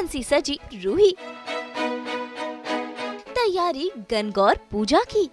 दुल्हन सी सजी रूही। तैयारी गनगौर पूजा की।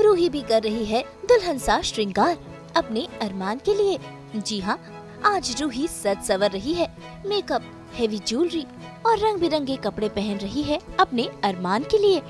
रूही भी कर रही है दुल्हन सा श्रृंगार, अपने अरमान के लिए। जी हाँ आज रूही सज सवर रही है मेकअप हेवी ज्वेलरी और रंग बिरंगे कपड़े पहन रही है अपने अरमान के लिए।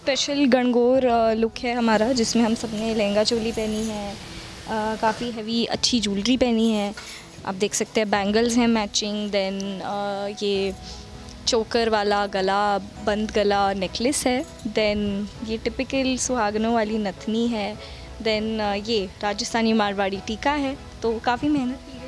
स्पेशल गणगौर लुक है हमारा, जिसमें हम सबने लहंगा चोली पहनी है काफ़ी हैवी अच्छी ज्वेलरी पहनी है। आप देख सकते हैं बैंगल्स हैं मैचिंग देन ये चोकर वाला गला, बंद गला नेकलेस है देन ये टिपिकल सुहागनों वाली नथनी है देन ये राजस्थानी मारवाड़ी टीका है तो काफ़ी मेहनत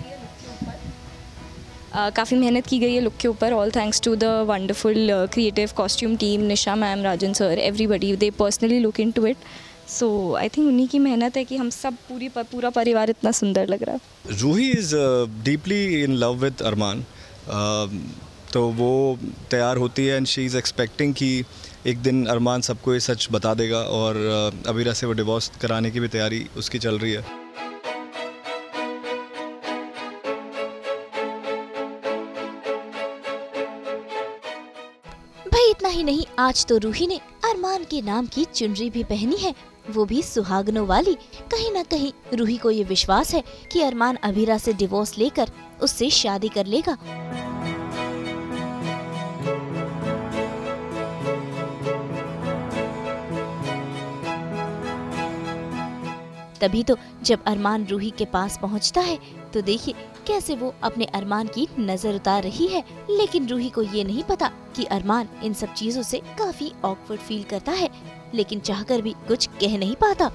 काफ़ी मेहनत की गई है लुक के ऊपर. All thanks to the wonderful creative costume team Nisha ma'am Rajan sir everybody they personally look into it so I think उन्हीं की मेहनत है कि हम सब पूरी पर, पूरा परिवार इतना सुंदर लग रहा है। Ruhi is deeply in love with Armaan तो वो तैयार होती है एंड शी इज़ एक्सपेक्टिंग कि एक दिन अरमान सबको ये सच बता देगा और uh, अबीरा से वो डिवोर्स कराने की भी तैयारी उसकी चल रही है। ही नहीं, आज तो रूही ने अरमान के नाम की चुनरी भी पहनी है। वो भी सुहागनों वाली। कहीं ना कहीं रूही को ये विश्वास है कि अरमान अभीरा से डिवोर्स लेकर उससे शादी कर लेगा। तभी तो जब अरमान रूही के पास पहुँचता है तो देखिए कैसे वो अपने अरमान की नज़र उतार रही है? लेकिन रूही को ये नहीं पता कि अरमान इन सब चीज़ों से काफ़ी ऑकवर्ड फील करता है, लेकिन चाहकर भी कुछ कह नहीं पाता।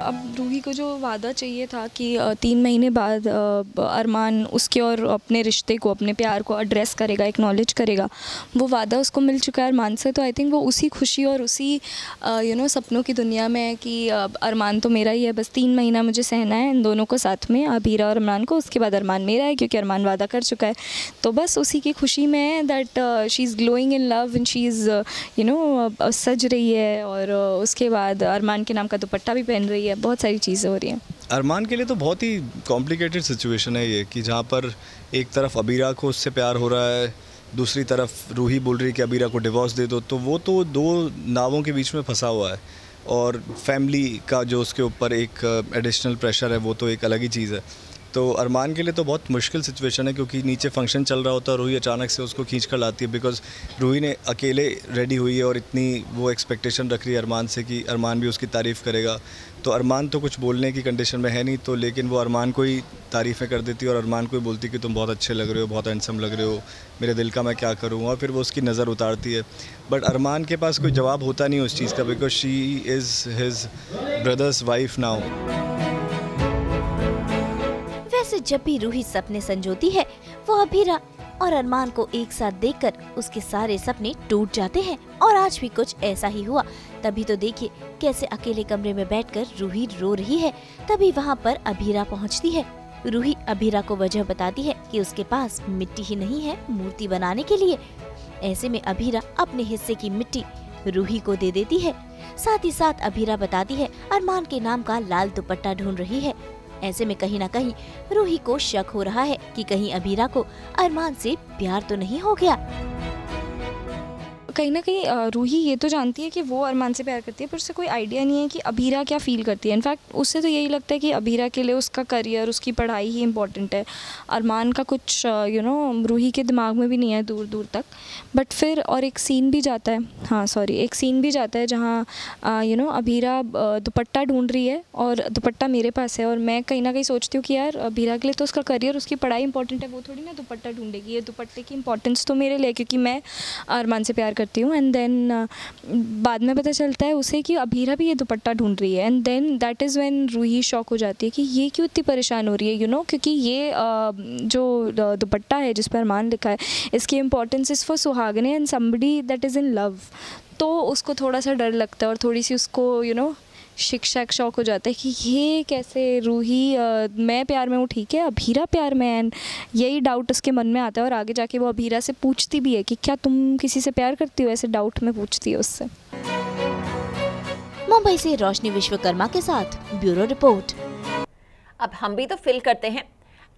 रूही को जो वादा चाहिए था कि तीन महीने बाद अरमान उसके और अपने रिश्ते को, अपने प्यार को एड्रेस करेगा एक्नॉलेज करेगा, वो वादा उसको मिल चुका है अरमान से तो आई थिंक वो उसी खुशी और उसी यू नो सपनों की दुनिया में है कि अरमान तो मेरा ही है, बस तीन महीना मुझे सहना है, इन दोनों को साथ में अबीरा और अरमान को, उसके बाद अरमान मेरा है, क्योंकि अरमान वादा कर चुका है। तो बस उसी की खुशी में है that she is glowing in love and she is you know सज रही है, और उसके बाद अरमान के नाम का दुपट्टा भी पहन रही है। बहुत सारी चीज़ें हो रही हैं। अरमान के लिए तो बहुत ही कॉम्प्लिकेटेड सिचुएशन है ये, कि जहाँ पर एक तरफ़ अबीरा को उससे प्यार हो रहा है, दूसरी तरफ़ रूही बोल रही है कि अबीरा को डिवोर्स दे दो तो वो तो दो नावों के बीच में फंसा हुआ है। और फैमिली का जो उसके ऊपर एक एडिशनल प्रेशर है, वो तो एक अलग ही चीज़ है। तो अरमान के लिए तो बहुत मुश्किल सिचुएशन है क्योंकि नीचे फ़ंक्शन चल रहा होता है रूही अचानक से उसको खींच कर लाती है बिकॉज़ रूही ने अकेले रेडी हुई है और इतनी वो एक्सपेक्टेशन रख रही है अरमान से कि अरमान भी उसकी तारीफ़ करेगा। तो अरमान तो कुछ बोलने की कंडीशन में है नहीं तो लेकिन वो अरमान को ही तारीफ़ें कर देती है और अरमान को ही बोलती कि तुम बहुत अच्छे लग रहे हो, बहुत हैंडसम लग रहे हो, मेरे दिल का मैं क्या करूँ? और फिर वो उसकी नज़र उतारती है। बट अरमान के पास कोई जवाब होता नहीं उस चीज़ का because she is his brother's wife now वैसे जब भी रूही सपने संजोती है, वो अभीरा और अरमान को एक साथ देखकर उसके सारे सपने टूट जाते हैं और आज भी कुछ ऐसा ही हुआ। तभी तो देखिए कैसे अकेले कमरे में बैठकर रूही रो रही है। तभी वहाँ पर अभीरा पहुँचती है। रूही अभीरा को वजह बताती है कि उसके पास मिट्टी ही नहीं है मूर्ति बनाने के लिए। ऐसे में अभीरा अपने हिस्से की मिट्टी रूही को दे देती है। साथ ही साथ अभीरा बताती है अरमान के नाम का लाल दुपट्टा ढूंढ रही है। ऐसे में कहीं ना कहीं रूही को शक हो रहा है कि कहीं अबीरा को अरमान से प्यार तो नहीं हो गया। कहीं ना कहीं रूही ये तो जानती है कि वो अरमान से प्यार करती है, पर उससे कोई आइडिया नहीं है कि अबीरा क्या फ़ील करती है। इनफैक्ट उससे तो यही लगता है कि अबीरा के लिए उसका करियर उसकी पढ़ाई ही इंपॉर्टेंट है। अरमान का कुछ यू नो रूही के दिमाग में भी नहीं है दूर दूर तक। बट फिर, और एक सीन भी जाता है। हाँ सॉरी एक सीन भी जाता है जहाँ यू नो अबीरा दुपट्टा ढूंढ रही है और दुपट्टा मेरे पास है और मैं कहीं ना कहीं सोचती हूँ कि यार, अबीरा के लिए तो उसका करियर उसकी पढ़ाई इंपॉर्टेंट है, वो थोड़ी ना दुपट्टा ढूंढेगी। ये दुपट्टे की इंपॉर्टेंस तो मेरे लिए क्योंकि मैं अरमान से प्यार करती हूँ एंड देन uh, बाद में पता चलता है उसे कि अभीरा भी ये दुपट्टा ढूंढ रही है and then that is when Ruhi shock हो जाती है कि ये क्यों इतनी परेशान हो रही है यू you नो know? क्योंकि ये uh, जो दुपट्टा है जिस पर मान लिखा है इसकी importance is for सुहागने and somebody that is in love तो उसको थोड़ा सा डर लगता है और थोड़ी सी उसको यू you नो know, शिक्षा एक शौक हो जाता है कि ये कैसे रूही आ, मैं प्यार में हूँ ठीक है अभीरा प्यार में एंड यही डाउट उसके मन में आता है और आगे जाके वो अभीरा से पूछती भी है कि क्या तुम किसी से प्यार करती हो ऐसे डाउट में पूछती है उससे। मुंबई से रोशनी विश्वकर्मा के साथ ब्यूरो रिपोर्ट। अब हम भी तो फिल करते हैं।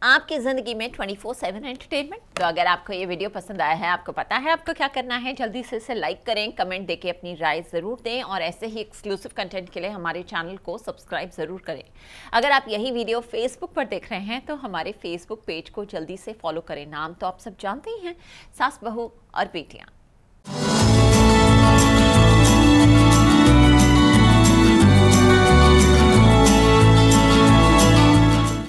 आपकी ज़िंदगी में 24/7 एंटरटेनमेंट। तो अगर आपको ये वीडियो पसंद आया है, आपको पता है आपको क्या करना है, जल्दी से इसे लाइक करें कमेंट देके अपनी राय ज़रूर दें और ऐसे ही एक्सक्लूसिव कंटेंट के लिए हमारे चैनल को सब्सक्राइब ज़रूर करें। अगर आप यही वीडियो फेसबुक पर देख रहे हैं तो हमारे फेसबुक पेज को जल्दी से फॉलो करें। नाम तो आप सब जानते ही हैं, सास बहू और बेटियाँ।